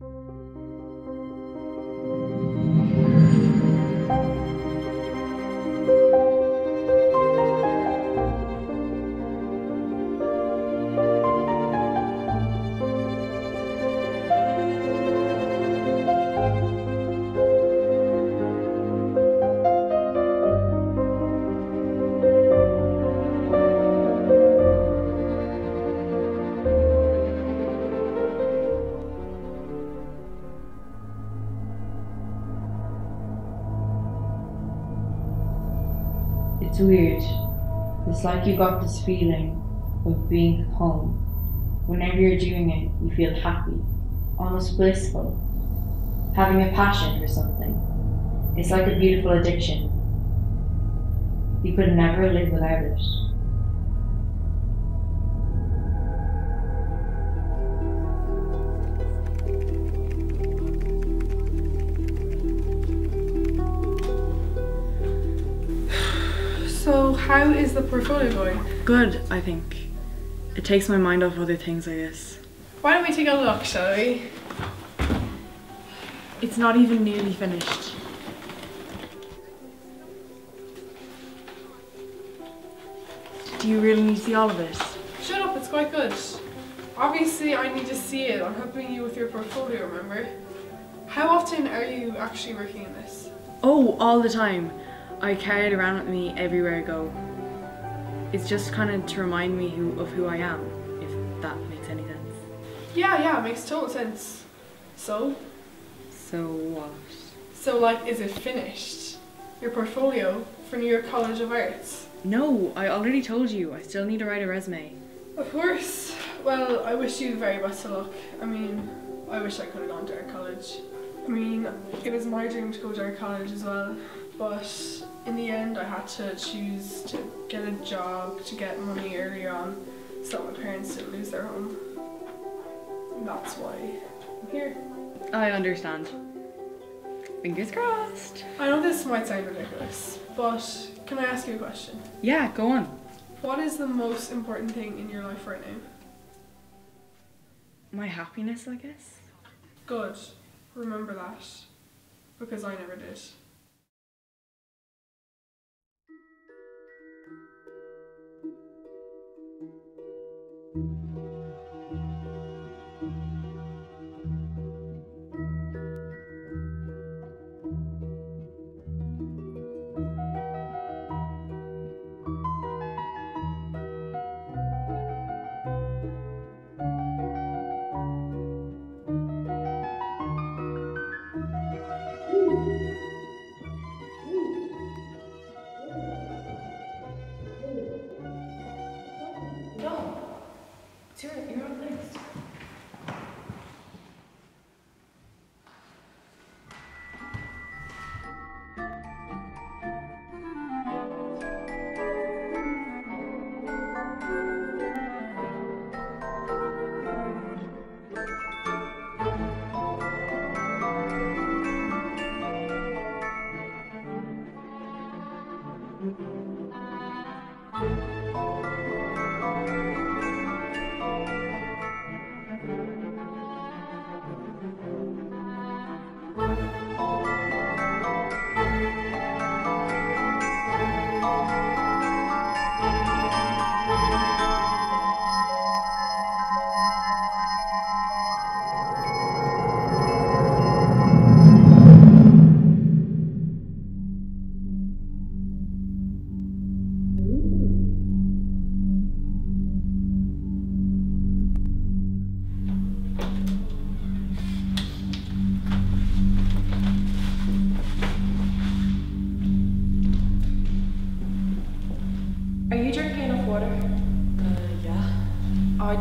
Música It's weird. It's like you got this feeling of being home. Whenever you're doing it, you feel happy, almost blissful, having a passion for something. It's like a beautiful addiction. You could never live without it. So, how is the portfolio going? Good, I think. It takes my mind off other things, I guess. Why don't we take a look, shall we? It's not even nearly finished. Do you really need to see all of it? Shut up, it's quite good. Obviously, I need to see it. I'm helping you with your portfolio, remember? How often are you actually working on this? Oh, all the time. I carry it around with me everywhere I go. It's just kind of to remind me who, of who I am, if that makes any sense. Yeah, yeah, it makes total sense. So? So what? So, like, is it finished? Your portfolio for New York College of Arts? No, I already told you. I still need to write a resume. Of course. Well, I wish you the very best of luck. I mean, I wish I could have gone to art college. I mean, it was my dream to go to art college as well, but in the end, I had to choose to get a job to get money early on so that my parents didn't lose their home. And that's why I'm here. I understand. Fingers crossed. I know this might sound ridiculous, but can I ask you a question? Yeah, go on. What is the most important thing in your life right now? My happiness, I guess. Good. Remember that. Because I never did. Are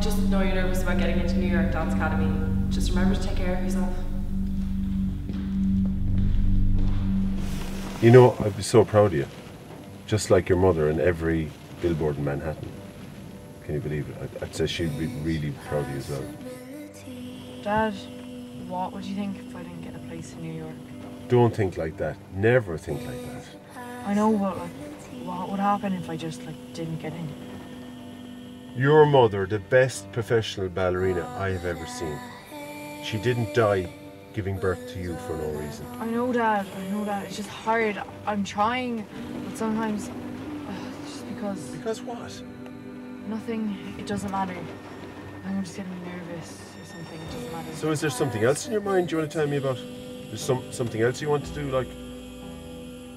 just know you're nervous about getting into New York Dance Academy. Just remember to take care of yourself. You know, I'd be so proud of you. Just like your mother and every billboard in Manhattan. Can you believe it? I'd, I'd say she'd be really proud of you as well. Dad, what would you think if I didn't get a place in New York? Don't think like that. Never think like that. I know, but like, what would happen if I just like didn't get in? Your mother, the best professional ballerina I have ever seen. She didn't die giving birth to you for no reason. I know that. I know that. It's just hard. I'm trying, but sometimes, uh, just because Because what? nothing. It doesn't matter. I'm just getting nervous or something. It doesn't matter. So is there something else in your mind you want to tell me about? There's some something else you want to do, like.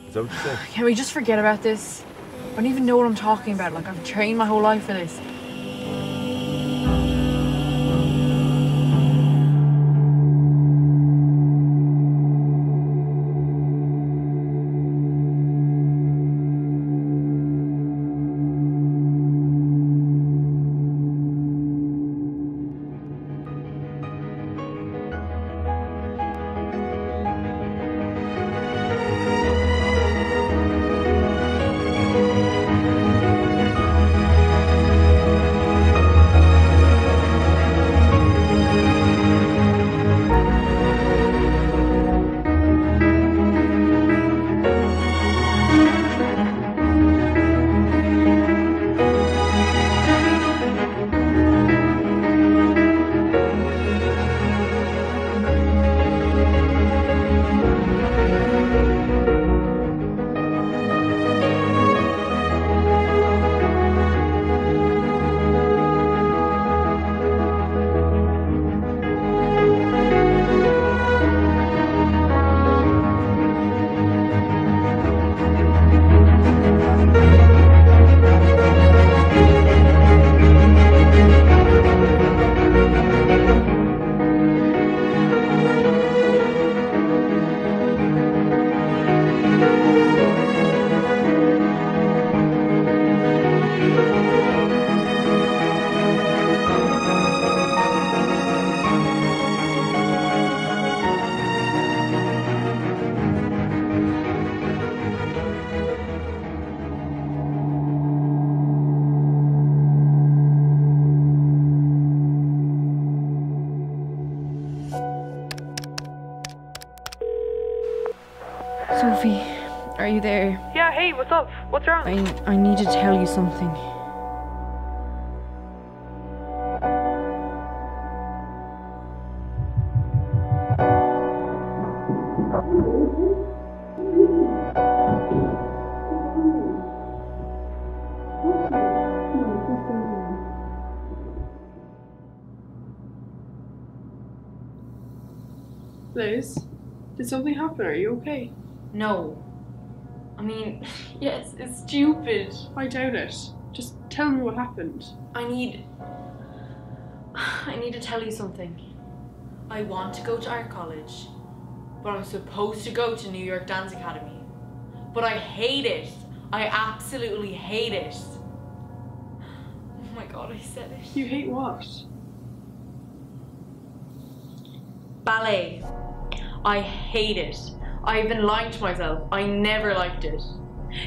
Is that what you're saying? Can we just forget about this? I don't even know what I'm talking about. Like I've trained my whole life for this. Sophie, are you there? Yeah, hey, what's up? What's wrong? I I need to tell you something. Liz, did something happen? Are you okay? No. I mean, yes, it's stupid. I doubt it. Just tell me what happened. I need. I need to tell you something. I want to go to art college, but I'm supposed to go to New York Dance Academy. But I hate it. I absolutely hate it. Oh my god, I said it. You hate what? Ballet. I hate it. I've been lying to myself. I never liked it.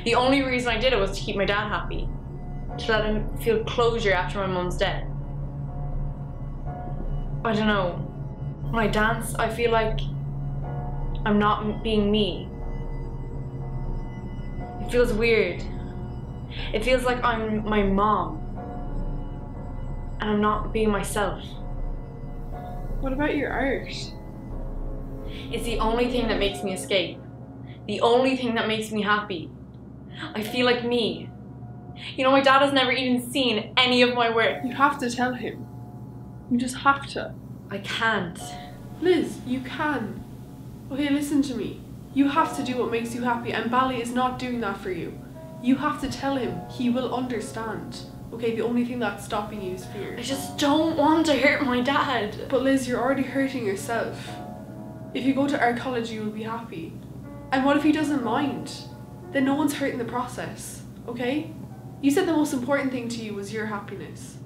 The only reason I did it was to keep my dad happy. To let him feel closure after my mum's death. I don't know. When I dance, I feel like I'm not being me. It feels weird. It feels like I'm my mom. And I'm not being myself. What about your art? It's the only thing that makes me escape. The only thing that makes me happy. I feel like me. You know, my dad has never even seen any of my work. You have to tell him. You just have to. I can't. Liz, you can. Okay, listen to me. You have to do what makes you happy, and ballet is not doing that for you. You have to tell him. He will understand. Okay, the only thing that's stopping you is fear. I just don't want to hurt my dad. But Liz, you're already hurting yourself. If you go to art college, you will be happy. And what if he doesn't mind? Then no one's hurt in the process, okay? You said the most important thing to you was your happiness.